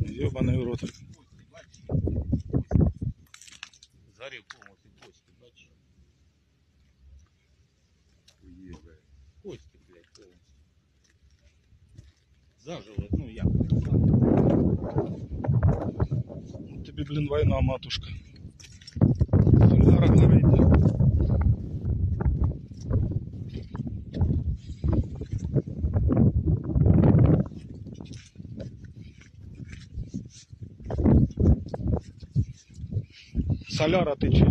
Йобаний в рот. Згорів повністю кості, бачиш? Уїбе. Кості, блядь, повністю. Зажили, ну як? Тобі, блін, війна, матушка. Соляра тече.